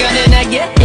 Gonna I get